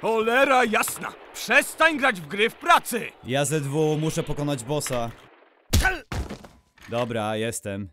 Cholera jasna! Przestań grać w gry w pracy! Ja ZW muszę pokonać bossa. Dobra, jestem.